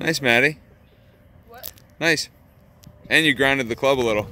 Nice, Maddie. What? Nice. And you grounded the club a little.